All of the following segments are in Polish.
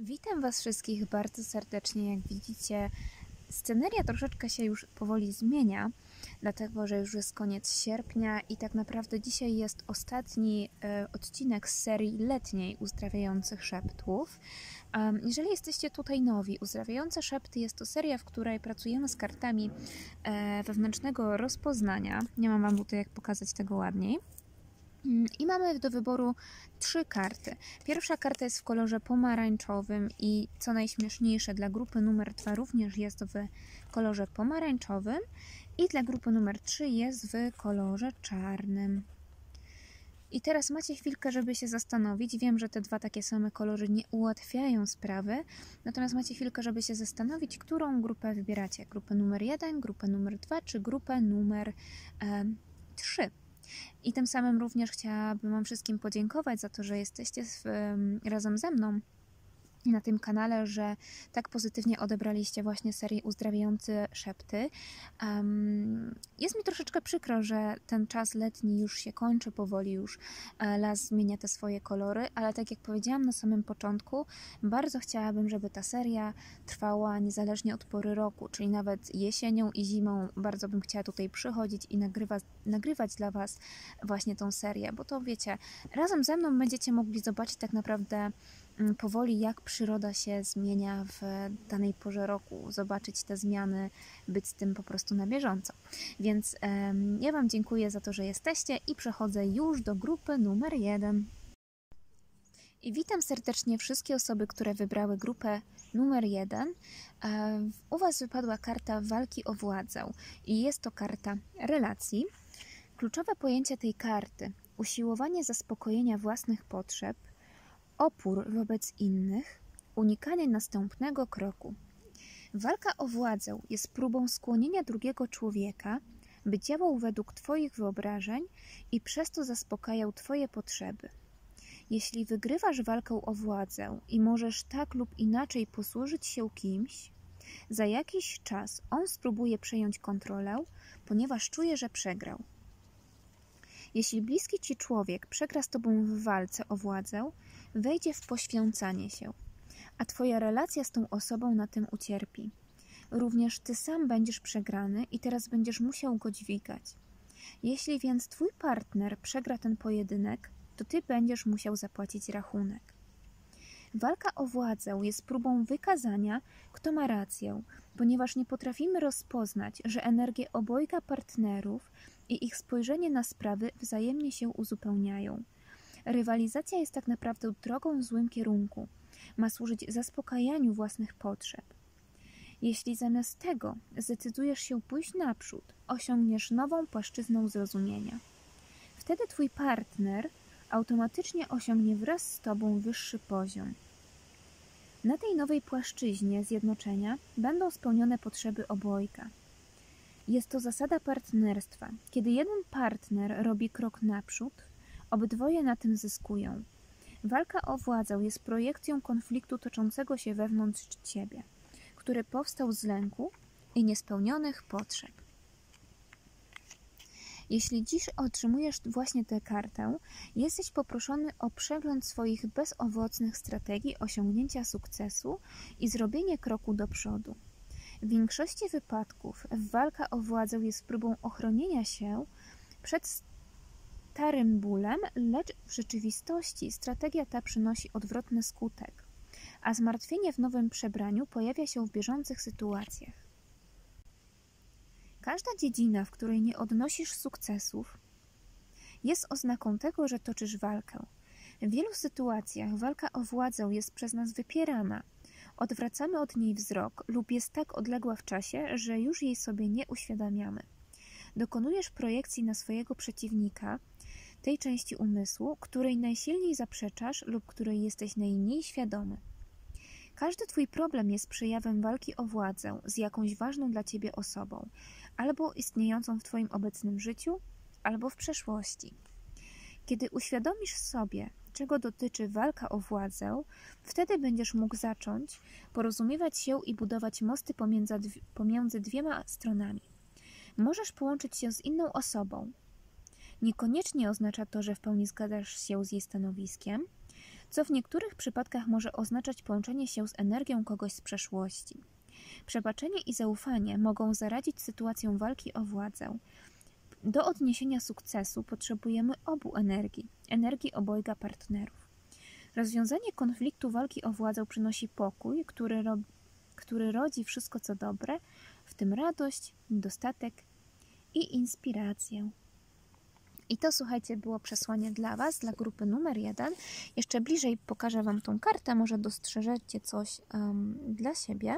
Witam Was wszystkich bardzo serdecznie. Jak widzicie, sceneria troszeczkę się już powoli zmienia, dlatego że już jest koniec sierpnia i tak naprawdę dzisiaj jest ostatni e, odcinek z serii letniej Uzdrawiających Szeptów. Jeżeli jesteście tutaj nowi, Uzdrawiające Szepty jest to seria, w której pracujemy z kartami e, wewnętrznego rozpoznania. Nie mam Wam tutaj jak pokazać tego ładniej. I mamy do wyboru trzy karty. Pierwsza karta jest w kolorze pomarańczowym i co najśmieszniejsze, dla grupy numer 2 również jest w kolorze pomarańczowym i dla grupy numer 3 jest w kolorze czarnym. I teraz macie chwilkę, żeby się zastanowić. Wiem, że te dwa takie same kolory nie ułatwiają sprawy, natomiast macie chwilkę, żeby się zastanowić, którą grupę wybieracie. Grupę numer 1, grupę numer 2 czy grupę numer e, 3. I tym samym również chciałabym Wam wszystkim podziękować za to, że jesteście w, razem ze mną na tym kanale, że tak pozytywnie odebraliście właśnie serię Uzdrawiające Szepty. Um, jest mi troszeczkę przykro, że ten czas letni już się kończy powoli, już e, las zmienia te swoje kolory, ale tak jak powiedziałam na samym początku, bardzo chciałabym, żeby ta seria trwała niezależnie od pory roku, czyli nawet jesienią i zimą bardzo bym chciała tutaj przychodzić i nagrywać, nagrywać dla Was właśnie tą serię, bo to wiecie, razem ze mną będziecie mogli zobaczyć tak naprawdę powoli, jak przyroda się zmienia w danej porze roku, zobaczyć te zmiany, być z tym po prostu na bieżąco. Więc ja Wam dziękuję za to, że jesteście i przechodzę już do grupy numer jeden. I witam serdecznie wszystkie osoby, które wybrały grupę numer jeden. U Was wypadła karta walki o władzę i jest to karta relacji. Kluczowe pojęcie tej karty usiłowanie zaspokojenia własnych potrzeb, opór wobec innych, unikanie następnego kroku. Walka o władzę jest próbą skłonienia drugiego człowieka, by działał według Twoich wyobrażeń i przez to zaspokajał Twoje potrzeby. Jeśli wygrywasz walkę o władzę i możesz tak lub inaczej posłużyć się kimś, za jakiś czas on spróbuje przejąć kontrolę, ponieważ czuje, że przegrał. Jeśli bliski ci człowiek przegra z tobą w walce o władzę, wejdzie w poświęcanie się, a Twoja relacja z tą osobą na tym ucierpi. Również Ty sam będziesz przegrany i teraz będziesz musiał go dźwigać. Jeśli więc Twój partner przegra ten pojedynek, to Ty będziesz musiał zapłacić rachunek. Walka o władzę jest próbą wykazania, kto ma rację, ponieważ nie potrafimy rozpoznać, że energie obojga partnerów i ich spojrzenie na sprawy wzajemnie się uzupełniają. Rywalizacja jest tak naprawdę drogą w złym kierunku. Ma służyć zaspokajaniu własnych potrzeb. Jeśli zamiast tego zdecydujesz się pójść naprzód, osiągniesz nową płaszczyznę zrozumienia. Wtedy twój partner automatycznie osiągnie wraz z tobą wyższy poziom. Na tej nowej płaszczyźnie zjednoczenia będą spełnione potrzeby obojga. Jest to zasada partnerstwa. Kiedy jeden partner robi krok naprzód, Obydwoje na tym zyskują. Walka o władzę jest projekcją konfliktu toczącego się wewnątrz ciebie, który powstał z lęku i niespełnionych potrzeb. Jeśli dziś otrzymujesz właśnie tę kartę, jesteś poproszony o przegląd swoich bezowocnych strategii osiągnięcia sukcesu i zrobienie kroku do przodu. W większości wypadków walka o władzę jest próbą ochronienia się przed starym bólem, lecz w rzeczywistości strategia ta przynosi odwrotny skutek, a zmartwienie w nowym przebraniu pojawia się w bieżących sytuacjach. Każda dziedzina, w której nie odnosisz sukcesów, jest oznaką tego, że toczysz walkę. W wielu sytuacjach walka o władzę jest przez nas wypierana. Odwracamy od niej wzrok lub jest tak odległa w czasie, że już jej sobie nie uświadamiamy. Dokonujesz projekcji na swojego przeciwnika, tej części umysłu, której najsilniej zaprzeczasz lub której jesteś najmniej świadomy. Każdy Twój problem jest przejawem walki o władzę z jakąś ważną dla Ciebie osobą, albo istniejącą w Twoim obecnym życiu, albo w przeszłości. Kiedy uświadomisz sobie, czego dotyczy walka o władzę, wtedy będziesz mógł zacząć porozumiewać się i budować mosty pomiędzy, pomiędzy dwiema stronami. Możesz połączyć się z inną osobą, Niekoniecznie oznacza to, że w pełni zgadzasz się z jej stanowiskiem. co w niektórych przypadkach może oznaczać połączenie się z energią kogoś z przeszłości. Przebaczenie i zaufanie mogą zaradzić sytuacją walki o władzę. Do odniesienia sukcesu potrzebujemy obu energii, energii obojga partnerów. Rozwiązanie konfliktu walki o władzę przynosi pokój, który, ro który rodzi wszystko co dobre, w tym radość, dostatek i inspirację. I to, słuchajcie, było przesłanie dla Was, dla grupy numer jeden. Jeszcze bliżej pokażę Wam tą kartę, może dostrzeżecie coś um, dla siebie.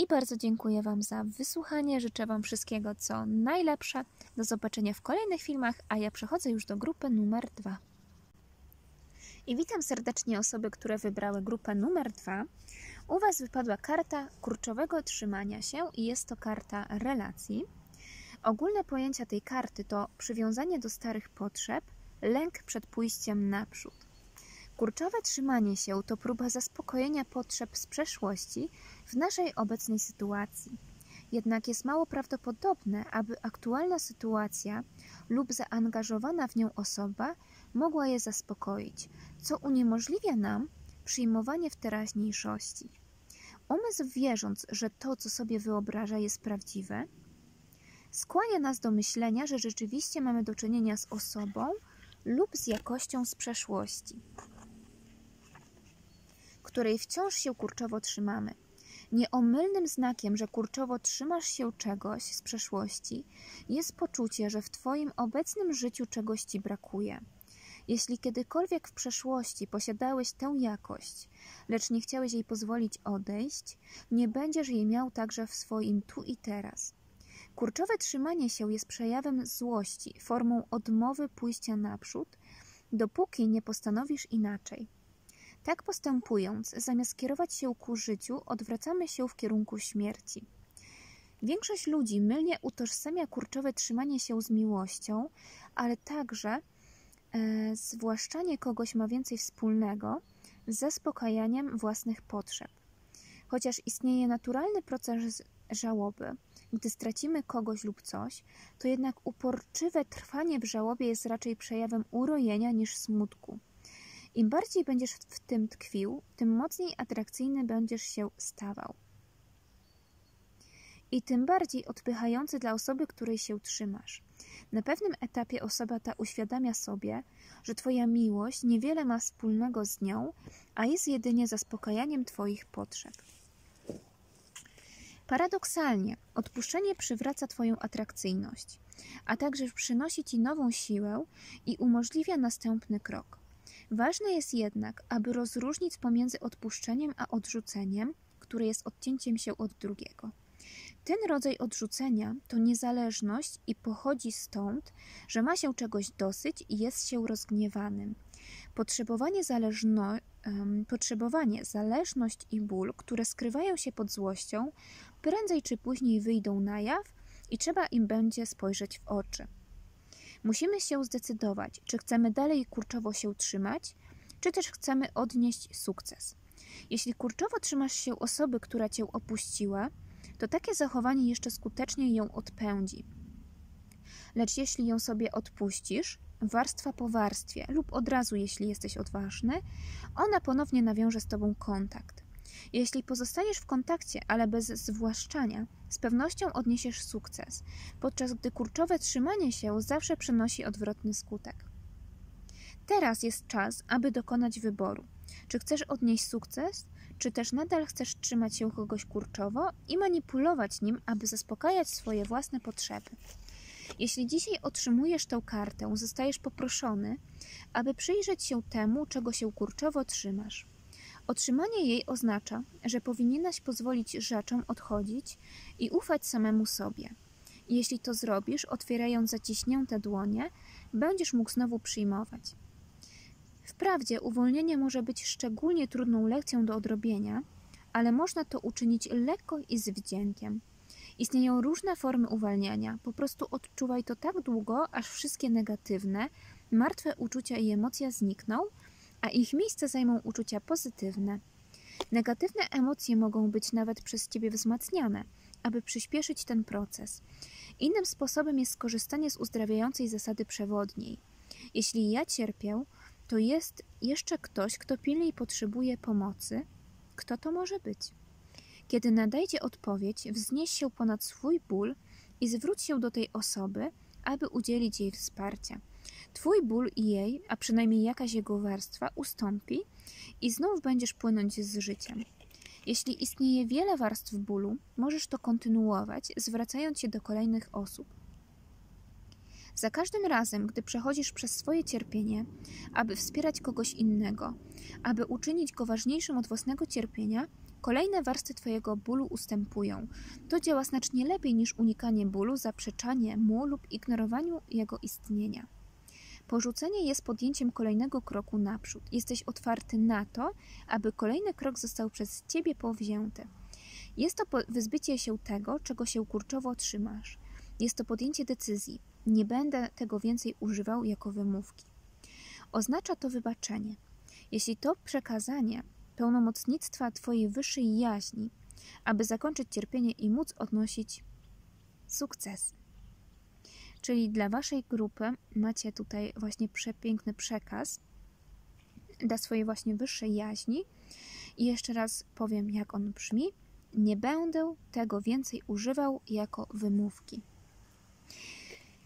I bardzo dziękuję Wam za wysłuchanie. Życzę Wam wszystkiego, co najlepsze. Do zobaczenia w kolejnych filmach, a ja przechodzę już do grupy numer dwa. I witam serdecznie osoby, które wybrały grupę numer dwa. U Was wypadła karta kurczowego trzymania się i jest to karta relacji. Ogólne pojęcia tej karty to przywiązanie do starych potrzeb, lęk przed pójściem naprzód. Kurczowe trzymanie się to próba zaspokojenia potrzeb z przeszłości w naszej obecnej sytuacji. Jednak jest mało prawdopodobne, aby aktualna sytuacja lub zaangażowana w nią osoba mogła je zaspokoić, co uniemożliwia nam przyjmowanie w teraźniejszości. Umysł, wierząc, że to, co sobie wyobraża, jest prawdziwe, skłania nas do myślenia, że rzeczywiście mamy do czynienia z osobą lub z jakością z przeszłości, której wciąż się kurczowo trzymamy. Nieomylnym znakiem, że kurczowo trzymasz się czegoś z przeszłości, jest poczucie, że w Twoim obecnym życiu czegoś Ci brakuje. Jeśli kiedykolwiek w przeszłości posiadałeś tę jakość, lecz nie chciałeś jej pozwolić odejść, nie będziesz jej miał także w swoim tu i teraz. Kurczowe trzymanie się jest przejawem złości, formą odmowy pójścia naprzód, dopóki nie postanowisz inaczej. Tak postępując, zamiast kierować się ku życiu, odwracamy się w kierunku śmierci. Większość ludzi mylnie utożsamia kurczowe trzymanie się z miłością, ale także e, zwłaszczanie kogoś ma więcej wspólnego z zaspokajaniem własnych potrzeb. Chociaż istnieje naturalny proces żałoby, gdy stracimy kogoś lub coś, to jednak uporczywe trwanie w żałobie jest raczej przejawem urojenia niż smutku. Im bardziej będziesz w tym tkwił, tym mocniej atrakcyjny będziesz się stawał. I tym bardziej odpychający dla osoby, której się trzymasz. Na pewnym etapie osoba ta uświadamia sobie, że Twoja miłość niewiele ma wspólnego z nią, a jest jedynie zaspokajaniem Twoich potrzeb. Paradoksalnie, odpuszczenie przywraca Twoją atrakcyjność, a także przynosi Ci nową siłę i umożliwia następny krok. Ważne jest jednak, aby rozróżnić pomiędzy odpuszczeniem a odrzuceniem, które jest odcięciem się od drugiego. Ten rodzaj odrzucenia to niezależność i pochodzi stąd, że ma się czegoś dosyć i jest się rozgniewanym. Potrzebowanie, zależno, um, potrzebowanie, zależność i ból, które skrywają się pod złością, prędzej czy później wyjdą na jaw i trzeba im będzie spojrzeć w oczy. Musimy się zdecydować, czy chcemy dalej kurczowo się trzymać, czy też chcemy odnieść sukces. Jeśli kurczowo trzymasz się osoby, która cię opuściła, to takie zachowanie jeszcze skuteczniej ją odpędzi. Lecz jeśli ją sobie odpuścisz, warstwa po warstwie, lub od razu, jeśli jesteś odważny, ona ponownie nawiąże z tobą kontakt. Jeśli pozostaniesz w kontakcie, ale bez zwłaszczania, z pewnością odniesiesz sukces, podczas gdy kurczowe trzymanie się zawsze przynosi odwrotny skutek. Teraz jest czas, aby dokonać wyboru. Czy chcesz odnieść sukces, czy też nadal chcesz trzymać się kogoś kurczowo i manipulować nim, aby zaspokajać swoje własne potrzeby. Jeśli dzisiaj otrzymujesz tę kartę, zostajesz poproszony, aby przyjrzeć się temu, czego się kurczowo trzymasz. Otrzymanie jej oznacza, że powinieneś pozwolić rzeczom odchodzić i ufać samemu sobie. Jeśli to zrobisz, otwierając zaciśnięte dłonie, będziesz mógł znowu przyjmować. Wprawdzie uwolnienie może być szczególnie trudną lekcją do odrobienia, ale można to uczynić lekko i z wdziękiem. Istnieją różne formy uwalniania, po prostu odczuwaj to tak długo, aż wszystkie negatywne, martwe uczucia i emocje znikną, a ich miejsce zajmą uczucia pozytywne. Negatywne emocje mogą być nawet przez Ciebie wzmacniane, aby przyspieszyć ten proces. Innym sposobem jest skorzystanie z uzdrawiającej zasady przewodniej. Jeśli ja cierpię, to jest jeszcze ktoś, kto pilniej potrzebuje pomocy. Kto to może być? Kiedy nadejdzie odpowiedź, wznieś się ponad swój ból i zwróć się do tej osoby, aby udzielić jej wsparcia. Twój ból i jej, a przynajmniej jakaś jego warstwa, ustąpi i znów będziesz płynąć z życiem. Jeśli istnieje wiele warstw bólu, możesz to kontynuować, zwracając się do kolejnych osób. Za każdym razem, gdy przechodzisz przez swoje cierpienie, aby wspierać kogoś innego, aby uczynić go ważniejszym od własnego cierpienia, kolejne warstwy Twojego bólu ustępują. To działa znacznie lepiej niż unikanie bólu, zaprzeczanie mu lub ignorowaniu jego istnienia. Porzucenie jest podjęciem kolejnego kroku naprzód. Jesteś otwarty na to, aby kolejny krok został przez Ciebie powzięty. Jest to wyzbycie się tego, czego się kurczowo trzymasz. Jest to podjęcie decyzji. Nie będę tego więcej używał jako wymówki. Oznacza to wybaczenie. Jeśli to przekazanie pełnomocnictwa Twojej wyższej jaźni, aby zakończyć cierpienie i móc odnosić sukces. Czyli dla Waszej grupy macie tutaj właśnie przepiękny przekaz dla swojej właśnie wyższej jaźni. I jeszcze raz powiem, jak on brzmi. Nie będę tego więcej używał jako wymówki.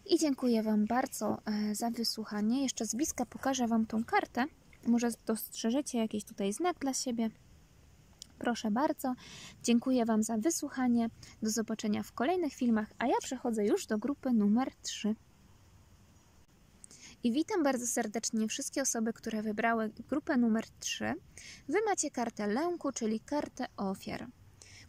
I dziękuję Wam bardzo e, za wysłuchanie. Jeszcze z bliska pokażę Wam tą kartę. Może dostrzeżecie jakiś tutaj znak dla siebie. Proszę bardzo. Dziękuję Wam za wysłuchanie. Do zobaczenia w kolejnych filmach, a ja przechodzę już do grupy numer 3. I witam bardzo serdecznie wszystkie osoby, które wybrały grupę numer 3. Wy macie kartę lęku, czyli kartę ofiar.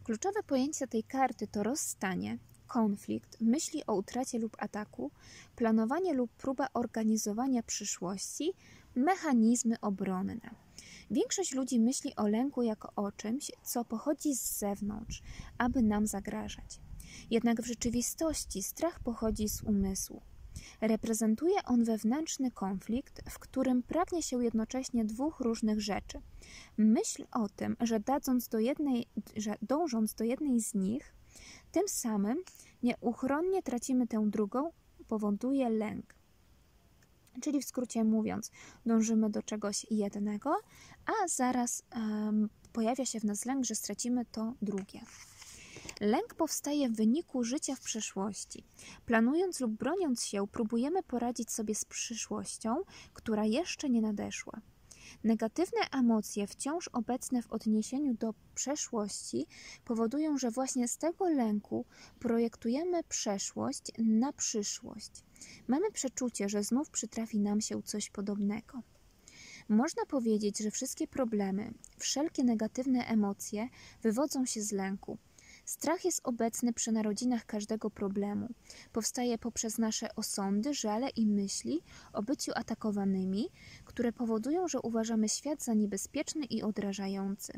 Kluczowe pojęcia tej karty to rozstanie, konflikt, myśli o utracie lub ataku, planowanie lub próba organizowania przyszłości, mechanizmy obronne. Większość ludzi myśli o lęku jako o czymś, co pochodzi z zewnątrz, aby nam zagrażać. Jednak w rzeczywistości strach pochodzi z umysłu. Reprezentuje on wewnętrzny konflikt, w którym pragnie się jednocześnie dwóch różnych rzeczy. Myśl o tym, że, do jednej, że dążąc do jednej z nich, tym samym nieuchronnie tracimy tę drugą, powoduje lęk. Czyli w skrócie mówiąc, dążymy do czegoś jednego, a zaraz um, pojawia się w nas lęk, że stracimy to drugie. Lęk powstaje w wyniku życia w przeszłości. Planując lub broniąc się, próbujemy poradzić sobie z przyszłością, która jeszcze nie nadeszła. Negatywne emocje, wciąż obecne w odniesieniu do przeszłości, powodują, że właśnie z tego lęku projektujemy przeszłość na przyszłość. Mamy przeczucie, że znów przytrafi nam się coś podobnego. Można powiedzieć, że wszystkie problemy, wszelkie negatywne emocje wywodzą się z lęku. Strach jest obecny przy narodzinach każdego problemu. Powstaje poprzez nasze osądy, żale i myśli o byciu atakowanymi, które powodują, że uważamy świat za niebezpieczny i odrażający.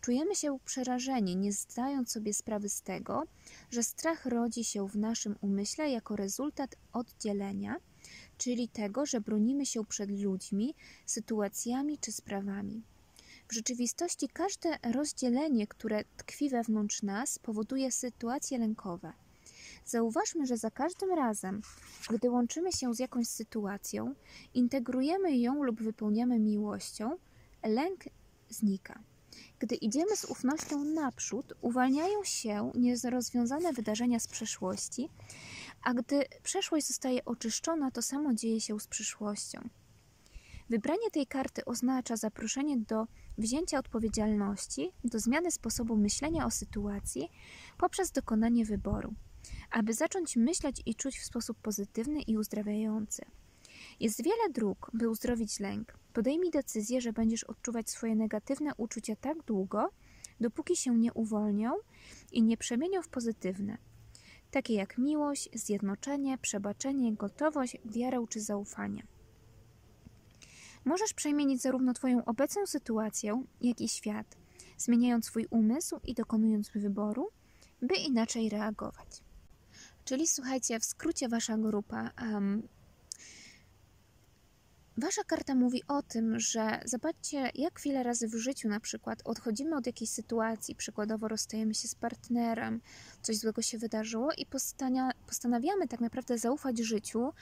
Czujemy się przerażeni, nie zdając sobie sprawy z tego, że strach rodzi się w naszym umyśle jako rezultat oddzielenia, czyli tego, że bronimy się przed ludźmi, sytuacjami czy sprawami. W rzeczywistości każde rozdzielenie, które tkwi wewnątrz nas, powoduje sytuacje lękowe. Zauważmy, że za każdym razem, gdy łączymy się z jakąś sytuacją, integrujemy ją lub wypełniamy miłością, lęk znika. Gdy idziemy z ufnością naprzód, uwalniają się nierozwiązane wydarzenia z przeszłości, a gdy przeszłość zostaje oczyszczona, to samo dzieje się z przyszłością. Wybranie tej karty oznacza zaproszenie do wzięcia odpowiedzialności, do zmiany sposobu myślenia o sytuacji poprzez dokonanie wyboru, aby zacząć myśleć i czuć w sposób pozytywny i uzdrawiający. Jest wiele dróg, by uzdrowić lęk. Podejmij decyzję, że będziesz odczuwać swoje negatywne uczucia tak długo, dopóki się nie uwolnią i nie przemienią w pozytywne, takie jak miłość, zjednoczenie, przebaczenie, gotowość, wiarę czy zaufanie. Możesz przemienić zarówno Twoją obecną sytuację, jak i świat, zmieniając swój umysł i dokonując wyboru, by inaczej reagować. Czyli słuchajcie, w skrócie Wasza grupa. Um, wasza karta mówi o tym, że zobaczcie, jak wiele razy w życiu na przykład odchodzimy od jakiejś sytuacji, przykładowo rozstajemy się z partnerem, coś złego się wydarzyło i postanawiamy tak naprawdę zaufać życiu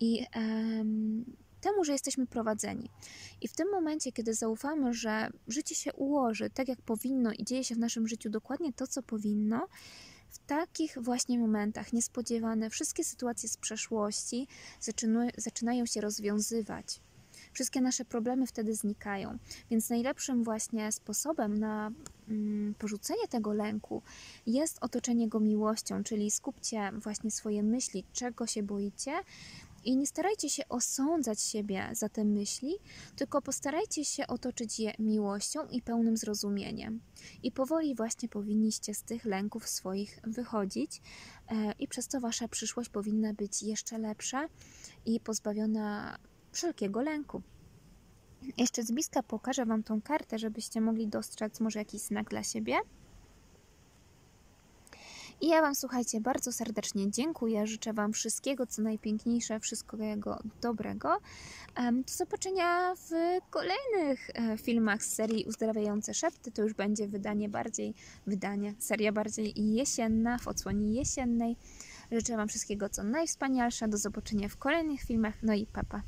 i um, temu, że jesteśmy prowadzeni. I w tym momencie, kiedy zaufamy, że życie się ułoży tak, jak powinno i dzieje się w naszym życiu dokładnie to, co powinno, w takich właśnie momentach niespodziewane wszystkie sytuacje z przeszłości zaczynają się rozwiązywać. Wszystkie nasze problemy wtedy znikają. Więc najlepszym właśnie sposobem na mm, porzucenie tego lęku jest otoczenie go miłością, czyli skupcie właśnie swoje myśli, czego się boicie, i nie starajcie się osądzać siebie za te myśli, tylko postarajcie się otoczyć je miłością i pełnym zrozumieniem. I powoli właśnie powinniście z tych lęków swoich wychodzić, e, i przez to wasza przyszłość powinna być jeszcze lepsza i pozbawiona wszelkiego lęku. Jeszcze z bliska pokażę Wam tą kartę, żebyście mogli dostrzec może jakiś znak dla siebie. I ja Wam, słuchajcie, bardzo serdecznie dziękuję. Życzę Wam wszystkiego, co najpiękniejsze, wszystkiego dobrego. Do zobaczenia w kolejnych e, filmach z serii Uzdrawiające Szepty. To już będzie wydanie bardziej, wydanie, seria bardziej jesienna, w odsłonie jesiennej. Życzę Wam wszystkiego, co najwspanialsze. Do zobaczenia w kolejnych filmach. No i papa.